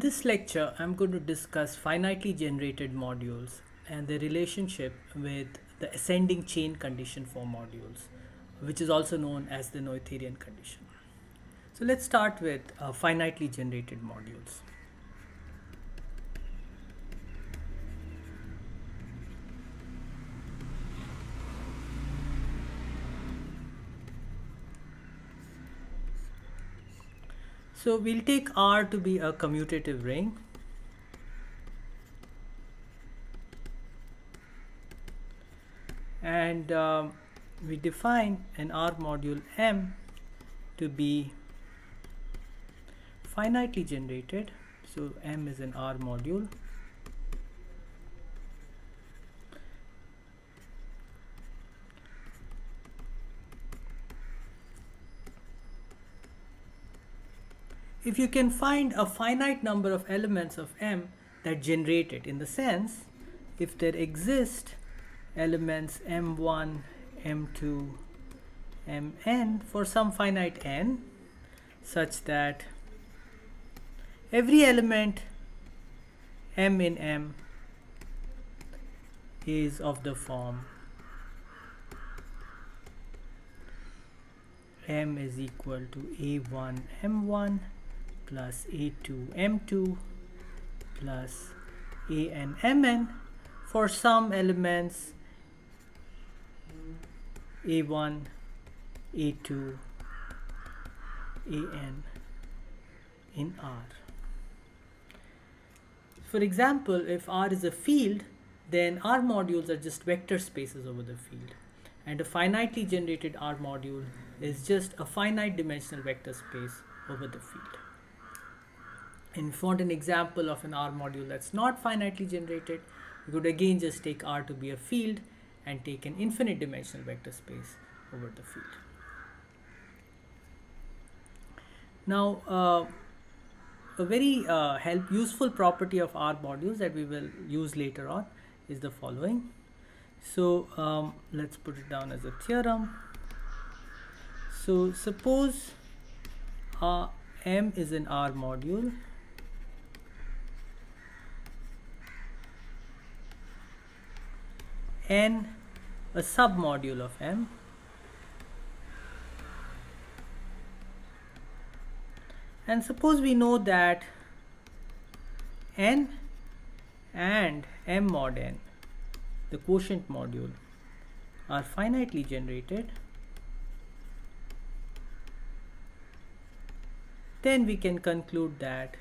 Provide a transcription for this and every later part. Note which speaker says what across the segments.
Speaker 1: In this lecture, I'm going to discuss finitely generated modules and their relationship with the ascending chain condition for modules, which is also known as the Noetherian condition. So let's start with uh, finitely generated modules. So we'll take R to be a commutative ring. And um, we define an R module M to be finitely generated. So M is an R module. If you can find a finite number of elements of M that generate it in the sense if there exist elements M1, M2, Mn for some finite n such that every element M in M is of the form M is equal to A1 M1 plus A2 M2 plus AN MN for some elements A1 A2 AN in R. For example, if R is a field, then R modules are just vector spaces over the field. And a finitely generated R module is just a finite dimensional vector space over the field. And if want an example of an R module that's not finitely generated, you could again just take R to be a field and take an infinite dimensional vector space over the field. Now, uh, a very uh, help useful property of R modules that we will use later on is the following. So um, let's put it down as a theorem. So suppose uh, M is an R module n a submodule of M. And suppose we know that n and m mod n the quotient module are finitely generated then we can conclude that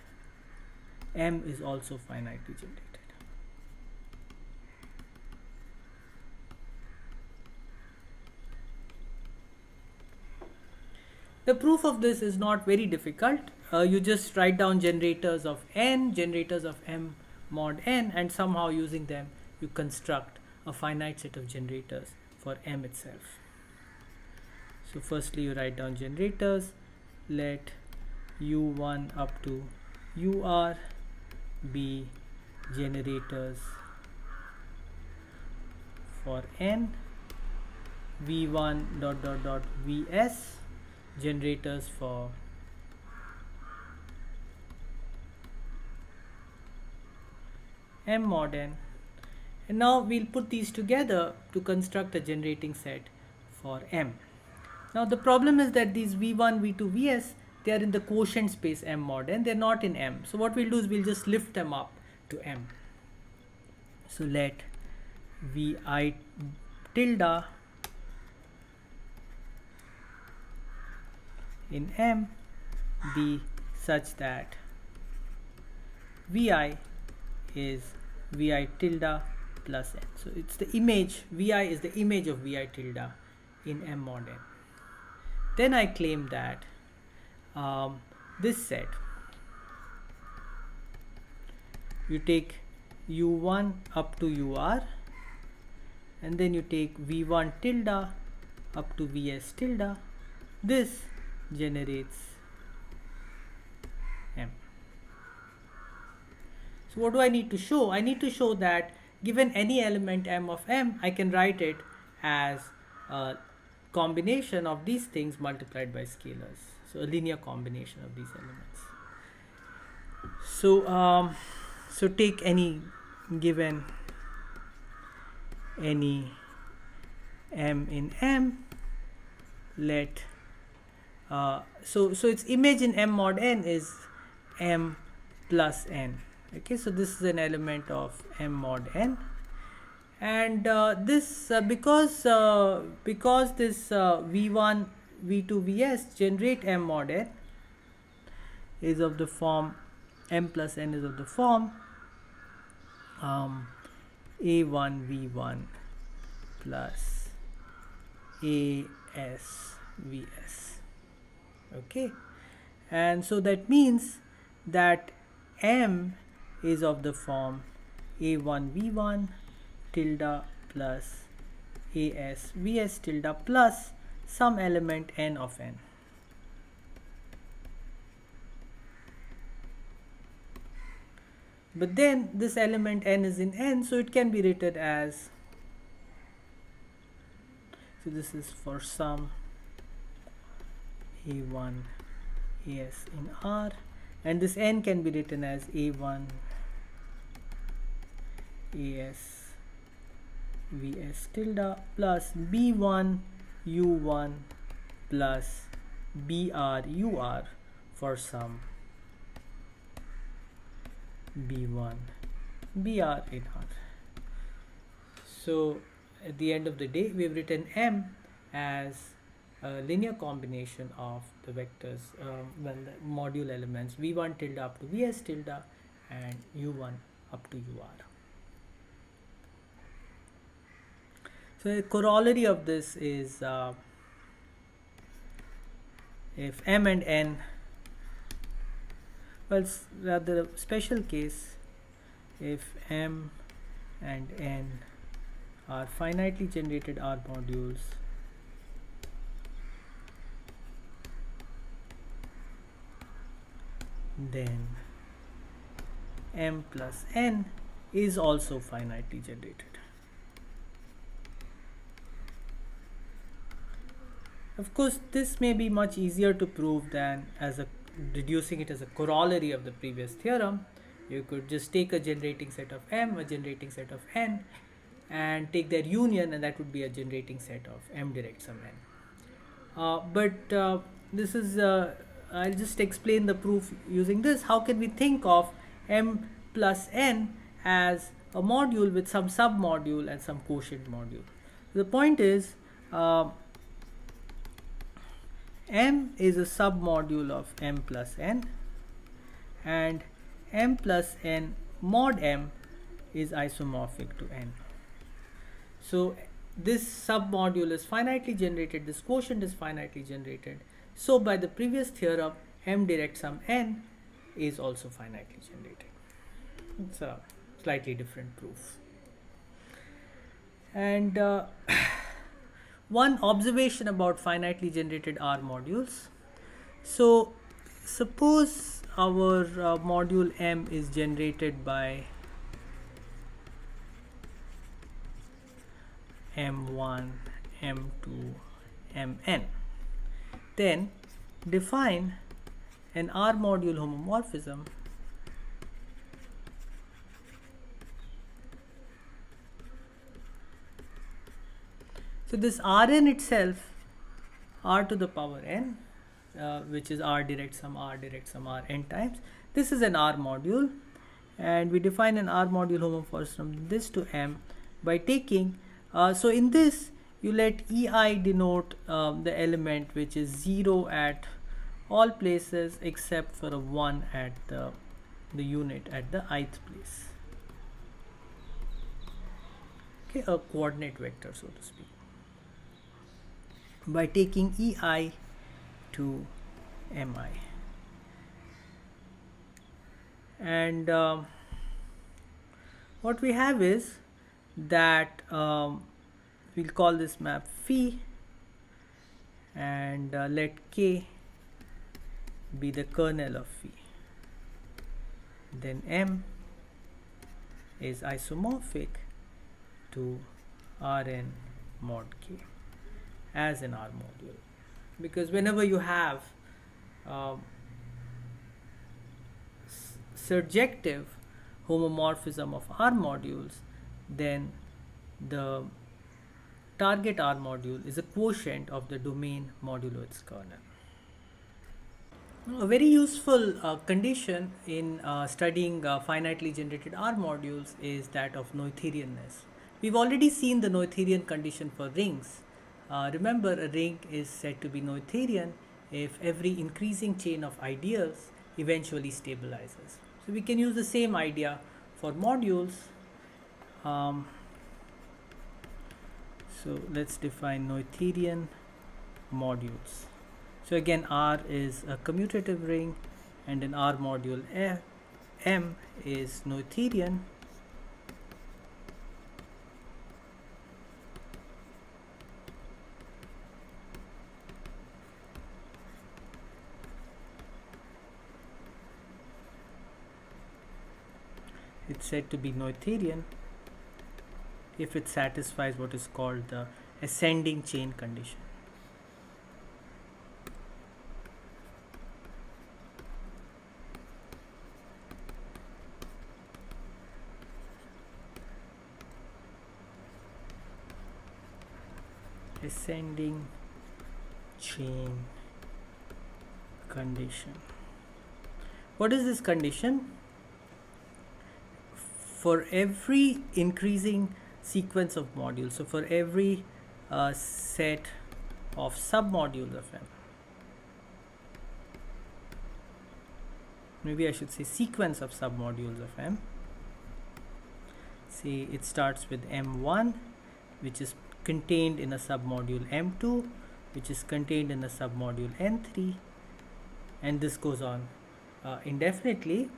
Speaker 1: m is also finitely generated The proof of this is not very difficult. Uh, you just write down generators of n, generators of m mod n, and somehow using them you construct a finite set of generators for m itself. So firstly you write down generators, let u1 up to ur be generators for n v1 dot dot dot vs generators for m mod n and now we'll put these together to construct a generating set for m. Now the problem is that these v1 v2 vs they are in the quotient space m mod n they're not in m. So what we'll do is we'll just lift them up to m. So let vi tilde in M be such that Vi is Vi tilde plus N. So it's the image, Vi is the image of Vi tilde in M mod N. Then I claim that um, this set, you take u1 up to ur and then you take v1 tilde up to vs tilde this generates. M so what do I need to show? I need to show that given any element m of m I can write it as a combination of these things multiplied by scalars. So a linear combination of these elements. So um, so take any given any m in m. Let uh, so so its image in m mod n is m plus n. Okay so this is an element of m mod n. And uh, this uh, because uh, because this uh, v1 v2 vs generate m mod n is of the form m plus n is of the form um, a1 v1 plus as vs okay? And so that means that m is of the form a1 v1 tilde plus as vs tilde plus some element n of n. But then this element n is in n so it can be written as so this is for some a1 as in r. And this n can be written as a1 as vs tilde plus b1 u1 plus br ur for some b1 br in r. So at the end of the day we've written m as a linear combination of the vectors um, well the module elements v1 tilde up to vs tilde and u1 up to ur so a corollary of this is uh, if m and n well rather a special case if m and n are finitely generated R modules then m plus n is also finitely generated. Of course, this may be much easier to prove than as a reducing it as a corollary of the previous theorem. You could just take a generating set of m, a generating set of n, and take their union, and that would be a generating set of m direct sum n. Uh, but uh, this is uh, I'll just explain the proof using this. How can we think of m plus n as a module with some submodule and some quotient module? The point is uh, m is a submodule of m plus n and m plus n mod m is isomorphic to n. So this submodule is finitely generated, this quotient is finitely generated so by the previous theorem, m direct sum n is also finitely generated. It's a slightly different proof. And uh, one observation about finitely generated R modules. So suppose our uh, module M is generated by M1, M2, Mn then define an R module homomorphism So this Rn itself, R to the power n, uh, which is R direct sum R direct sum R n times. This is an R module and we define an R module homomorphism this to M by taking, uh, so in this you let ei denote um, the element which is 0 at all places except for a 1 at the, the unit at the ith place. Okay a coordinate vector so to speak. By taking ei to mi and um, what we have is that um, we'll call this map phi and uh, let k be the kernel of phi. Then m is isomorphic to rn mod k as an r module. Because whenever you have um, surjective homomorphism of R modules, then the target R module is a quotient of the domain modulo its kernel. A very useful uh, condition in uh, studying uh, finitely generated R modules is that of Noetherianness. We've already seen the Noetherian condition for rings. Uh, remember, a ring is said to be Noetherian if every increasing chain of ideals eventually stabilizes. So we can use the same idea for modules. Um, so let's define Noetherian modules. So again R is a commutative ring and an R module F, M is Noetherian it's said to be Noetherian if it satisfies what is called the ascending chain condition. ascending chain condition. What is this condition? for every increasing sequence of modules, so for every uh, set of submodules of M, maybe I should say sequence of submodules of M. See, it starts with M1, which is contained in a submodule M2, which is contained in a submodule N3, and this goes on uh, indefinitely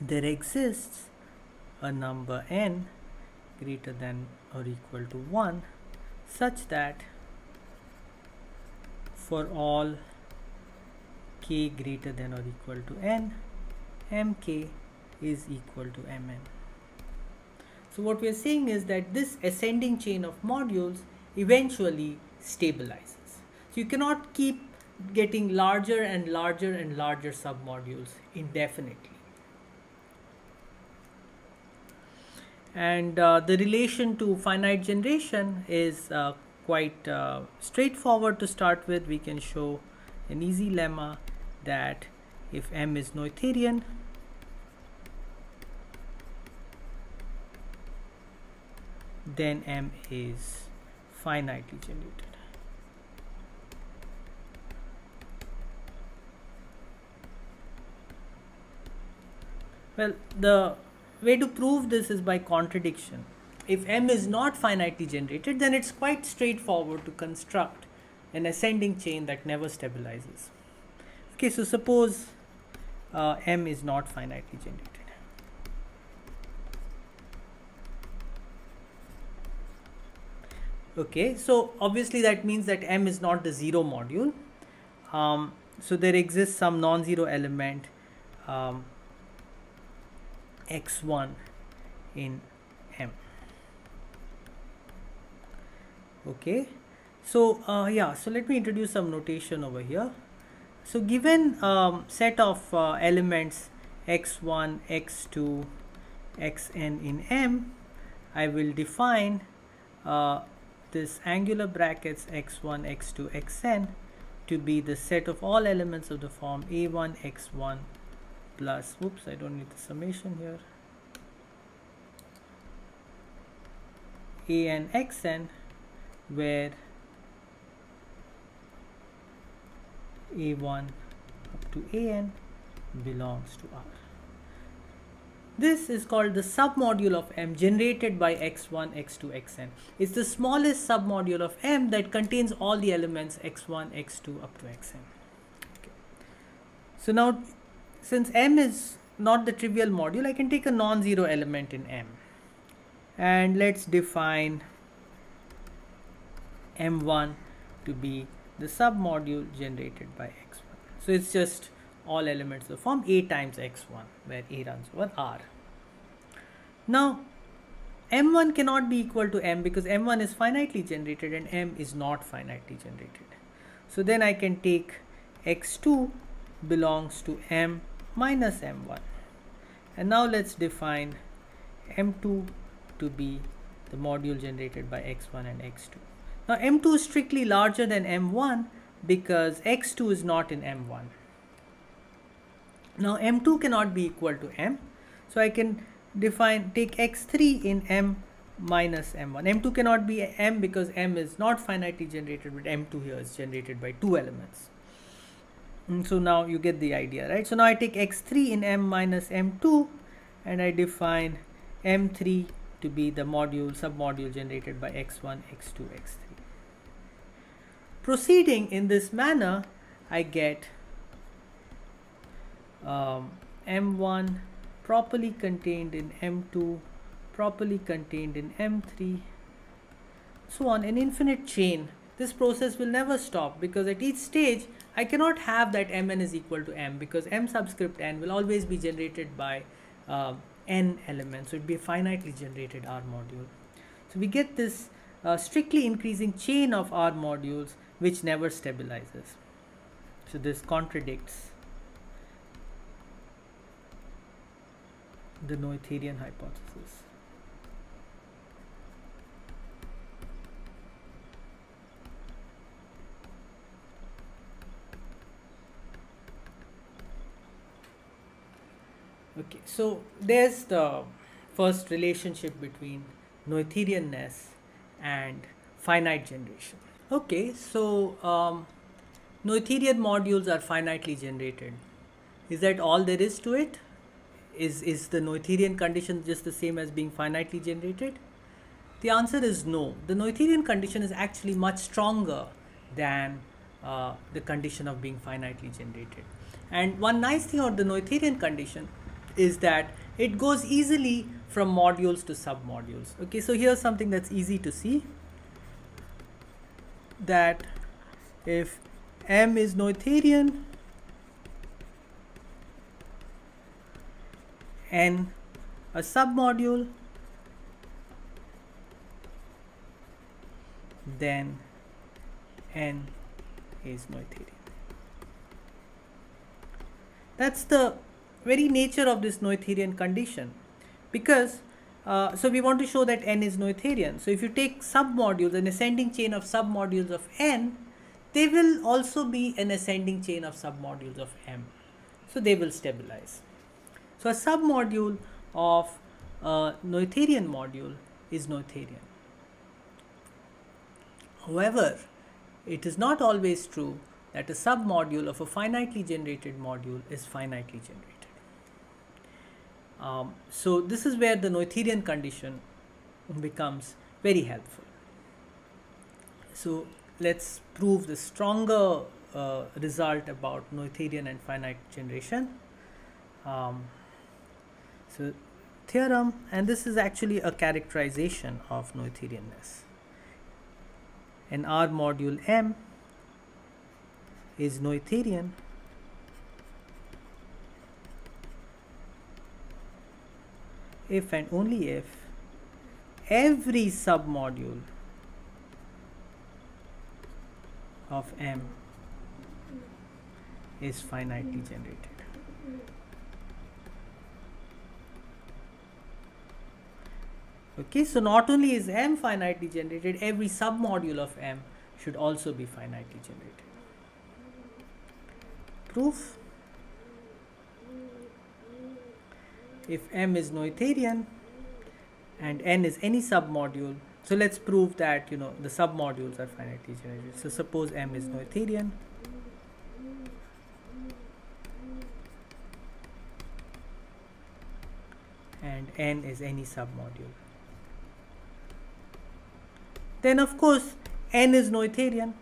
Speaker 1: there exists a number n greater than or equal to 1 such that for all k greater than or equal to n mk is equal to mn. So what we are saying is that this ascending chain of modules eventually stabilizes. So you cannot keep getting larger and larger and larger submodules indefinitely and uh, the relation to finite generation is uh, quite uh, straightforward to start with. We can show an easy lemma that if m is noetherian then m is finitely generated. Well the way to prove this is by contradiction. If M is not finitely generated, then it's quite straightforward to construct an ascending chain that never stabilizes. Okay, so suppose uh, M is not finitely generated. Okay, so obviously that means that M is not the zero module. Um, so there exists some non-zero element um, x1 in M. Okay, so uh, yeah, so let me introduce some notation over here. So given um, set of uh, elements x1, x2, xn in M, I will define uh, this angular brackets x1, x2, xn to be the set of all elements of the form a1, x1, plus whoops I don't need the summation here a and xn where a1 up to an belongs to R. This is called the submodule of M generated by x1, x2, xn. It's the smallest submodule of M that contains all the elements x1, x2 up to xn. Okay. So now since m is not the trivial module, I can take a non-zero element in M. And let's define M1 to be the submodule generated by X1. So it's just all elements of form A times X1 where A runs over R. Now M1 cannot be equal to M because M1 is finitely generated and M is not finitely generated. So then I can take X2 belongs to M minus M1 and now let's define M2 to be the module generated by X1 and X2. Now M2 is strictly larger than M1 because X2 is not in M1. Now M2 cannot be equal to M so I can define take X3 in M minus M1. M2 cannot be M because M is not finitely generated but M2 here is generated by two elements. Mm, so now you get the idea, right? So now I take x3 in m minus m2 and I define m3 to be the module, submodule generated by x1, x2, x3. Proceeding in this manner, I get um, m1 properly contained in m2, properly contained in m3, so on, an infinite chain. This process will never stop because at each stage I cannot have that mn is equal to m because m subscript n will always be generated by uh, n elements. So it would be a finitely generated R module. So we get this uh, strictly increasing chain of R modules which never stabilizes. So this contradicts the Noetherian hypothesis. Okay, so there's the first relationship between Noetherianness and finite generation. Okay, so um, Noetherian modules are finitely generated. Is that all there is to it? Is, is the Noetherian condition just the same as being finitely generated? The answer is no. The Noetherian condition is actually much stronger than uh, the condition of being finitely generated. And one nice thing about the Noetherian condition is that it goes easily from modules to submodules. Okay, so here's something that's easy to see that if M is Noetherian, N a submodule, then N is Noetherian. That's the very nature of this Noetherian condition because uh, so we want to show that n is Noetherian. So if you take submodules, an ascending chain of submodules of n, they will also be an ascending chain of submodules of m. So they will stabilize. So a submodule of a Noetherian module is Noetherian. However, it is not always true that a submodule of a finitely generated module is finitely generated. Um, so this is where the Noetherian condition becomes very helpful. So let's prove the stronger uh, result about Noetherian and finite generation. Um, so theorem, and this is actually a characterization of Noetherianness. An R module M is Noetherian if and only if every submodule of M is finitely generated. Okay, so not only is M finitely generated, every submodule of M should also be finitely generated. Proof if M is Noetherian and N is any submodule. So let's prove that you know the submodules are finitely generated. So suppose M is Noetherian. and N is any submodule. Then of course N is Noetherian.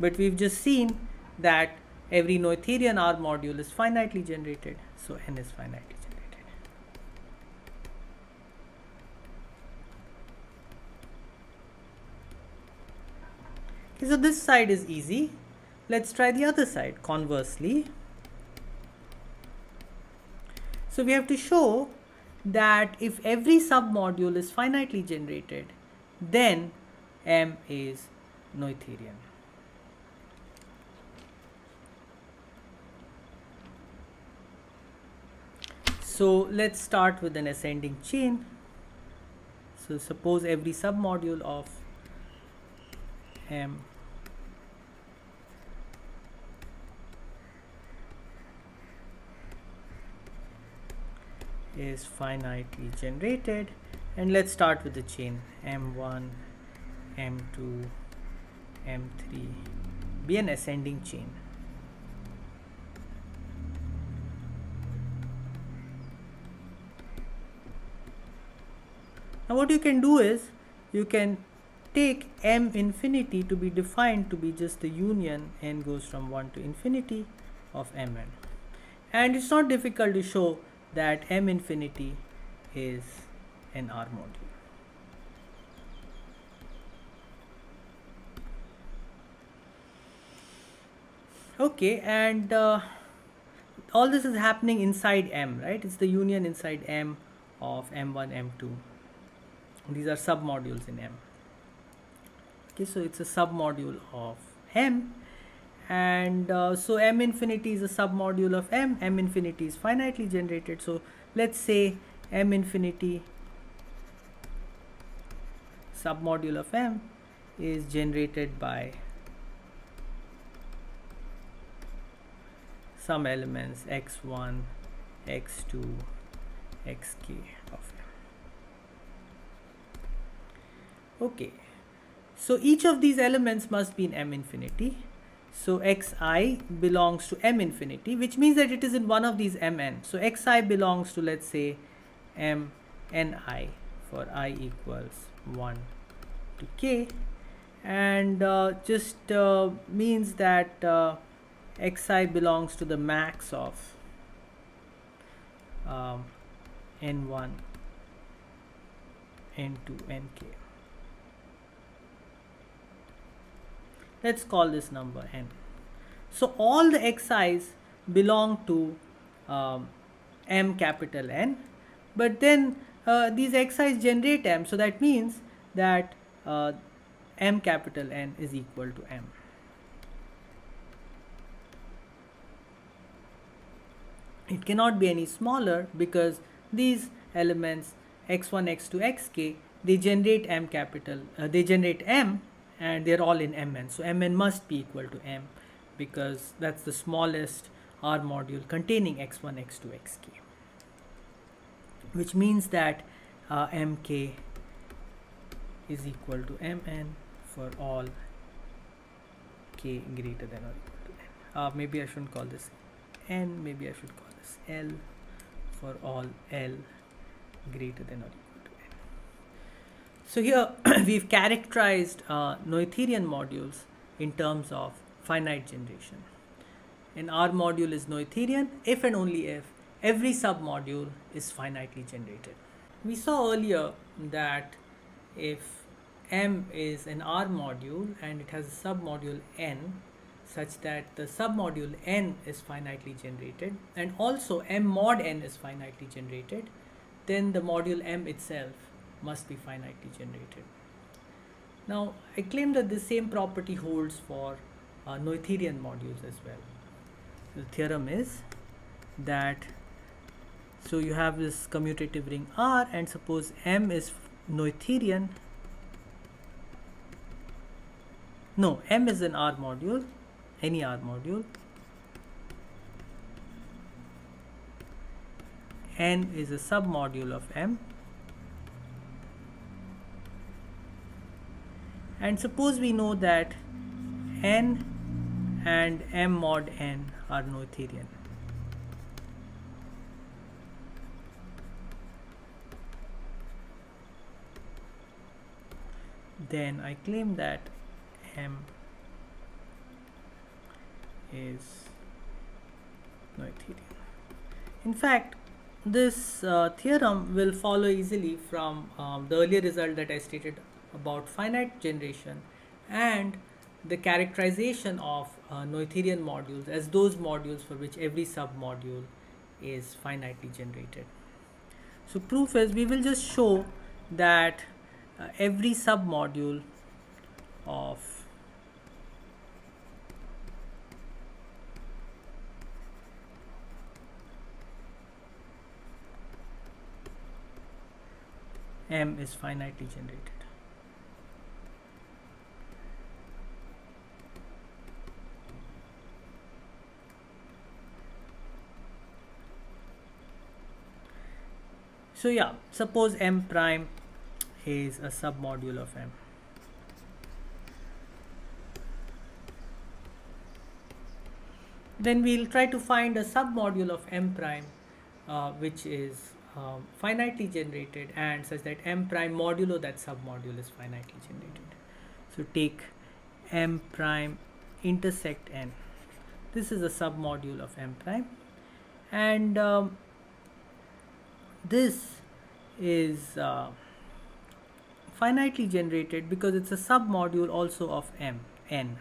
Speaker 1: But we've just seen that every Noetherian R module is finitely generated so n is finitely generated. Okay so this side is easy. Let's try the other side conversely. So we have to show that if every submodule is finitely generated then M is Noetherian. So let's start with an ascending chain. So suppose every submodule of M is finitely generated. And let's start with the chain m1 m2 m3 be an ascending chain now what you can do is you can take m infinity to be defined to be just the union n goes from 1 to infinity of mn and it's not difficult to show that m infinity is an R module. Okay, and uh, all this is happening inside M, right? It's the union inside M of M1, M2. These are submodules in M. Okay, so it's a submodule of M. And uh, so m infinity is a submodule of m. M infinity is finitely generated. So let's say m infinity submodule of m is generated by some elements x1 x2 xk of m okay. So each of these elements must be in m infinity. So xi belongs to m infinity, which means that it is in one of these mn. So xi belongs to let's say m ni for i equals 1 to k. And uh, just uh, means that uh, xi belongs to the max of um, n1 n2 nk let's call this number n so all the xi's belong to um, m capital N but then uh, these xi's generate m so that means that uh, m capital N is equal to m. It cannot be any smaller because these elements x1 x2 xk they generate m capital uh, they generate m and they're all in mn so mn must be equal to m because that's the smallest r module containing x1 x2 xk which means that uh, mk is equal to mn for all k greater than or equal to n. Uh, maybe I shouldn't call this n maybe I should call this l for all l greater than or equal so here we've characterized uh, Noetherian modules in terms of finite generation. An R module is Noetherian if and only if every submodule is finitely generated. We saw earlier that if M is an R module and it has a submodule N such that the submodule N is finitely generated and also M mod N is finitely generated, then the module M itself must be finitely generated. Now, I claim that the same property holds for uh, Noetherian modules as well. The theorem is that so you have this commutative ring R and suppose M is Noetherian. No, M is an R module, any R module. N is a submodule of M and suppose we know that n and m mod n are Noetherian. Then I claim that m is Noetherian. In fact, this uh, theorem will follow easily from um, the earlier result that I stated about finite generation and the characterization of uh, Noetherian modules as those modules for which every submodule is finitely generated. So proof is we will just show that uh, every submodule of M is finitely generated. So yeah, suppose M prime is a submodule of M. Then we'll try to find a submodule of M prime uh, which is um, finitely generated and such that M prime modulo that submodule is finitely generated. So take M prime intersect N. This is a submodule of M prime and um, this is uh, finitely generated because it's a submodule also of M, N.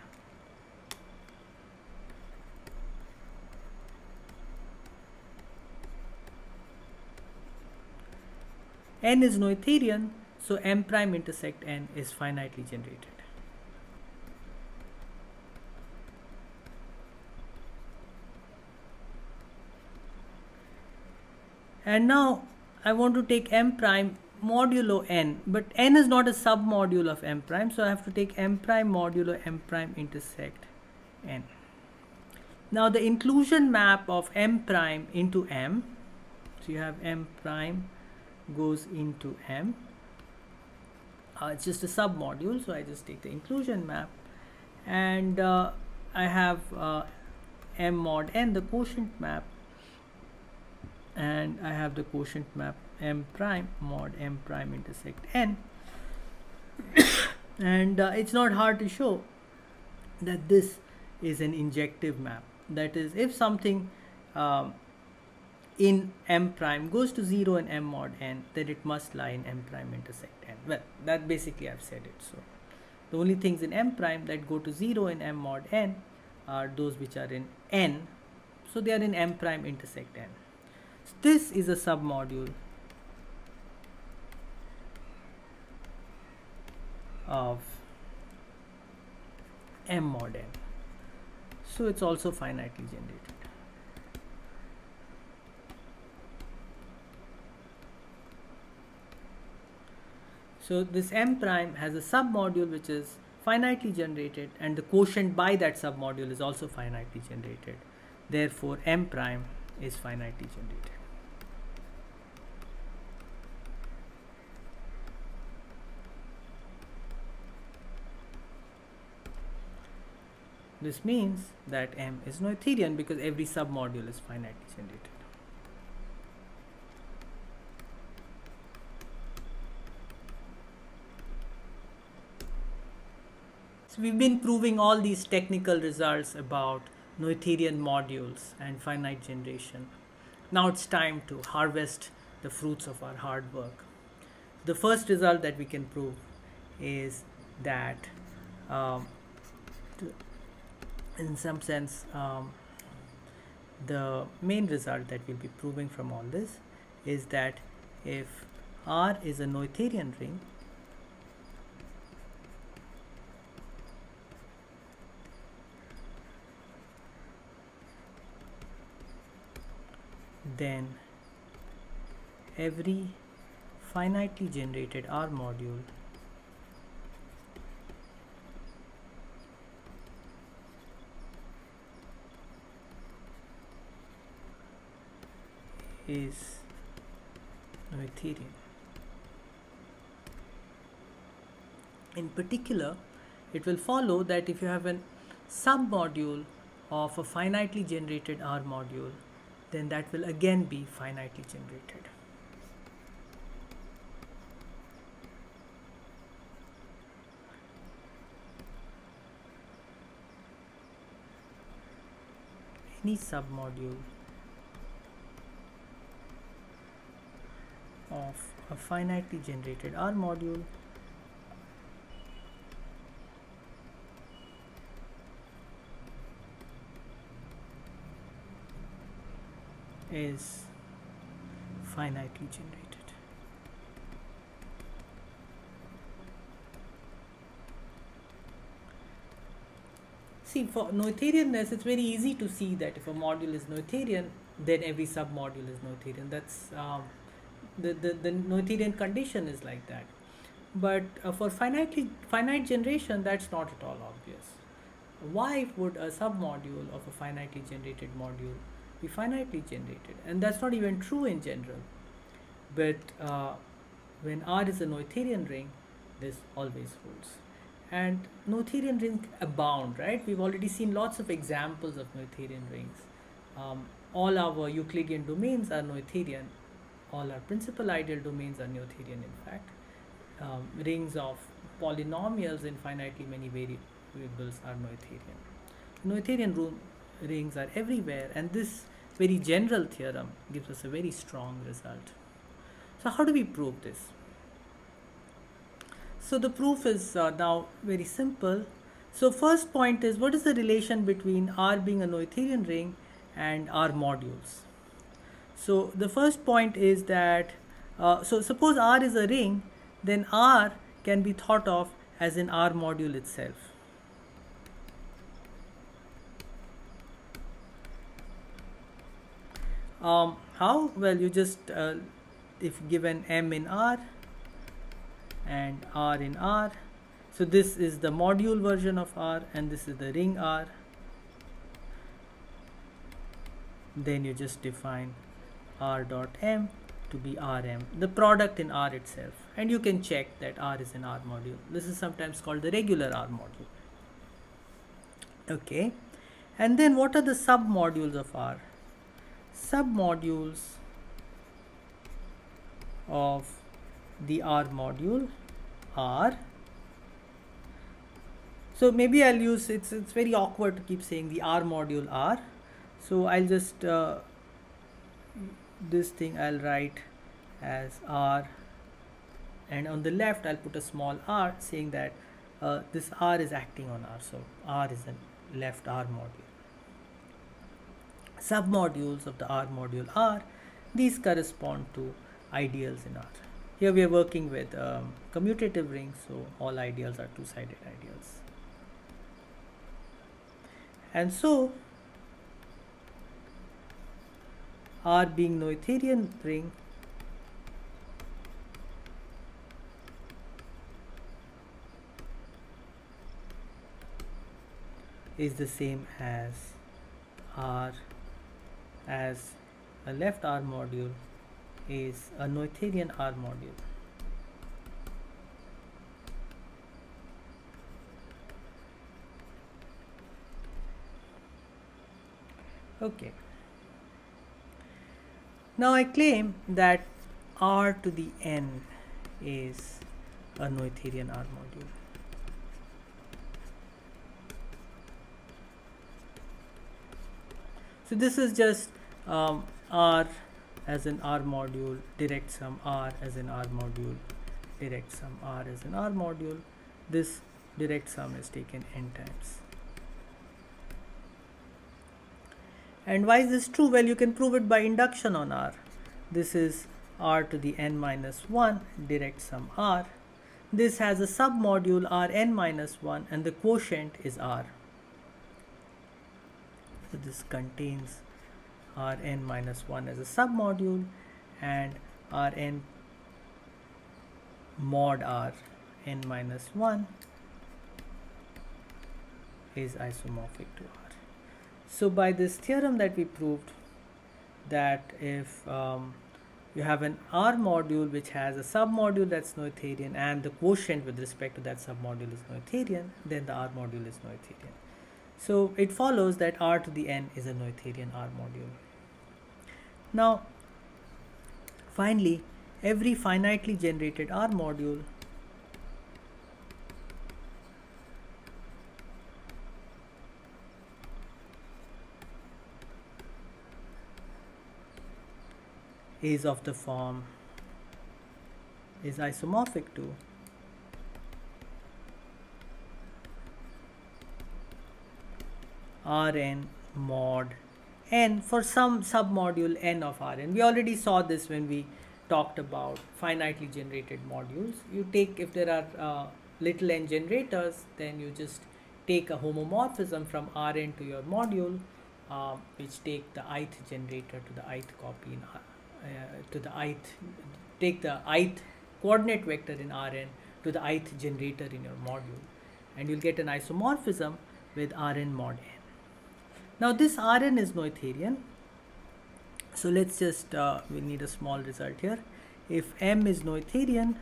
Speaker 1: N is Noetherian, so M prime intersect N is finitely generated. And now I want to take m prime modulo n, but n is not a submodule of m prime, so I have to take m prime modulo m prime intersect n. Now the inclusion map of m prime into m, so you have m prime goes into m. Uh, it's just a submodule, so I just take the inclusion map, and uh, I have uh, m mod n, the quotient map, and I have the quotient map m prime mod m prime intersect n. And uh, it's not hard to show that this is an injective map. That is if something um, in m prime goes to 0 in m mod n then it must lie in m prime intersect n. Well that basically I've said it so. The only things in m prime that go to 0 in m mod n are those which are in n. So they are in m prime intersect n this is a submodule of M mod n. So it's also finitely generated. So this M prime has a submodule which is finitely generated and the quotient by that submodule is also finitely generated. Therefore M prime is finitely generated. This means that M is Noetherian because every submodule is finitely generated. So we've been proving all these technical results about Noetherian modules and finite generation. Now it's time to harvest the fruits of our hard work. The first result that we can prove is that um, in some sense um, the main result that we'll be proving from all this is that if R is a Noetherian ring then every finitely generated R module is Noetherian. In particular, it will follow that if you have a submodule of a finitely generated R module, then that will again be finitely generated. any submodule of a finitely generated R module is finitely generated. See, for Noetherianness, it's very easy to see that if a module is Noetherian, then every submodule is Noetherian. That's um, the, the, the Noetherian condition is like that. But uh, for finitely, finite generation, that's not at all obvious. Why would a submodule of a finitely generated module be finitely generated? And that's not even true in general. But uh, when R is a Noetherian ring, this always holds and Noetherian rings abound, right? We've already seen lots of examples of Noetherian rings. Um, all our Euclidean domains are Noetherian. All our principal ideal domains are Noetherian, in fact. Um, rings of polynomials in finitely many variables are Noetherian. Noetherian rings are everywhere, and this very general theorem gives us a very strong result. So, how do we prove this? So the proof is uh, now very simple. So first point is what is the relation between R being a Noetherian ring and R modules? So the first point is that, uh, so suppose R is a ring, then R can be thought of as an R module itself. Um, how? Well, you just, uh, if given M in R, and R in R. So this is the module version of R and this is the ring R. Then you just define R dot M to be Rm, the product in R itself. And you can check that R is an R module. This is sometimes called the regular R module. Okay. And then what are the submodules of R? Submodules of the R module are so maybe I'll use it's it's very awkward to keep saying the R module R so I'll just uh, this thing I'll write as R and on the left I'll put a small r saying that uh, this R is acting on R so R is a left R module submodules of the R module r these correspond to ideals in R here we are working with um, commutative rings, so all ideals are two-sided ideals. And so, R being Noetherian ring is the same as R as a left R module is a Noetherian R module. Okay. Now I claim that R to the n is a Noetherian R module. So this is just um, R as an R module, direct sum R as an R module, direct sum R as an R module. This direct sum is taken n times. And why is this true? Well, you can prove it by induction on R. This is R to the n minus 1 direct sum R. This has a submodule Rn minus 1 and the quotient is R. So this contains Rn minus 1 as a submodule and Rn mod R n minus 1 is isomorphic to R. So by this theorem that we proved that if um, you have an R module which has a submodule that's Noetherian and the quotient with respect to that submodule is Noetherian, then the R module is Noetherian. So it follows that R to the n is a Noetherian R module. Now, finally, every finitely generated R module is of the form is isomorphic to Rn mod n for some submodule n of Rn. We already saw this when we talked about finitely generated modules. You take if there are uh, little n generators, then you just take a homomorphism from Rn to your module, uh, which take the ith generator to the ith copy in, uh, to the ith take the ith coordinate vector in Rn to the ith generator in your module, and you'll get an isomorphism with Rn mod n. Now this Rn is Noetherian. So let's just, uh, we need a small result here. If M is Noetherian,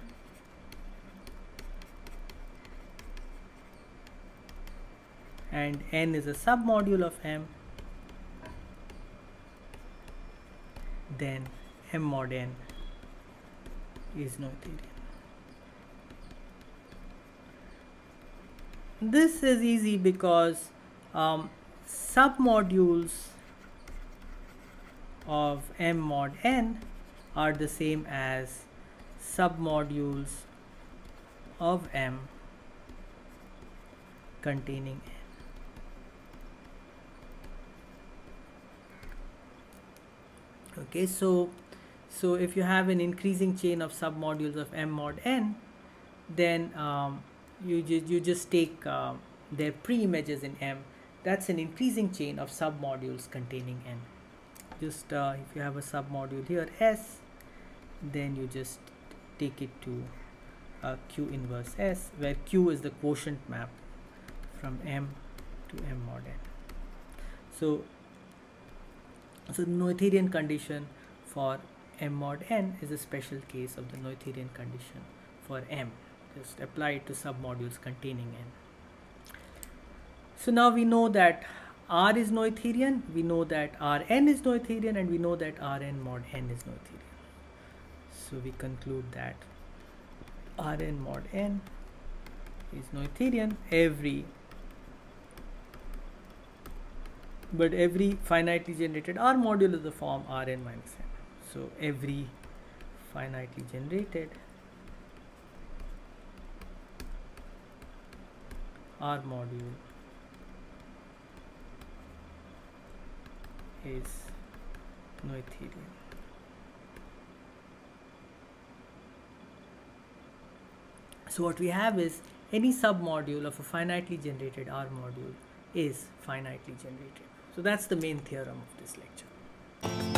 Speaker 1: and N is a submodule of M, then M mod N is Noetherian. This is easy because um, submodules of M mod n are the same as submodules of M containing n. Okay, so so if you have an increasing chain of submodules of M mod n, then um, you, ju you just take uh, their pre-images in M. That's an increasing chain of submodules containing n just uh, if you have a submodule here s then you just take it to uh, q inverse s where q is the quotient map from m to m mod n. So so the Noetherian condition for m mod n is a special case of the Noetherian condition for m just apply it to submodules containing n so now we know that R is Noetherian, we know that Rn is Noetherian and we know that Rn mod n is Noetherian. So we conclude that Rn mod n is Noetherian every but every finitely generated R module is the form Rn minus n. So every finitely generated R module is Noetherian. So what we have is any submodule of a finitely generated R module is finitely generated. So that's the main theorem of this lecture.